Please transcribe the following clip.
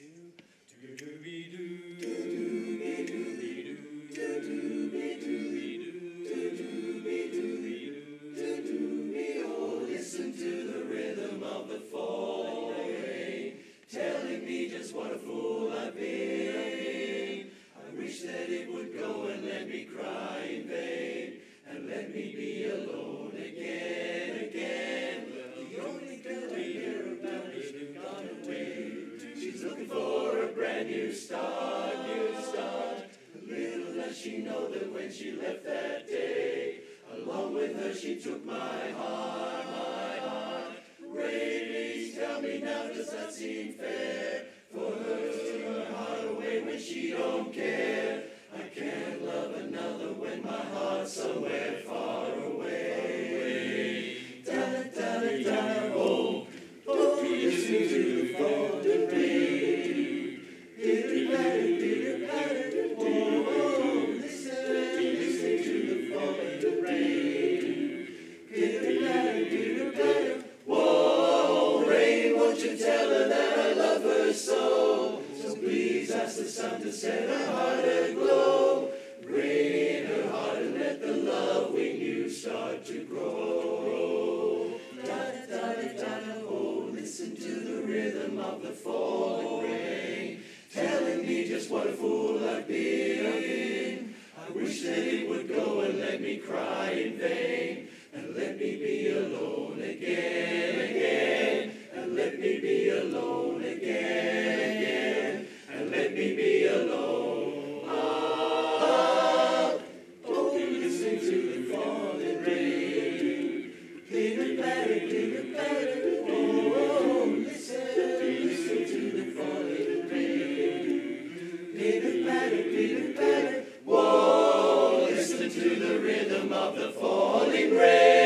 two, dooby doo, dooby dooby doo, dooby dooby doo, dooby dooby doo. Oh, listen to the rhythm of the falling telling me just what a fool I've been. A new start, new start. Little does she know that when she left that day, along with her she took my heart, my heart. Ray, tell me now, does that seem fair? You tell her that I love her so? So please ask the sun to set her heart aglow. Rain in her heart and let the love we knew start to grow. Da-da-da-da-da, oh, listen to the rhythm of the falling rain, telling me just what a fool I've been. I wish that it would go and let me cry in vain, and let me be Pitter patter, pitter patter, whoa, listen to the rhythm of the falling rain.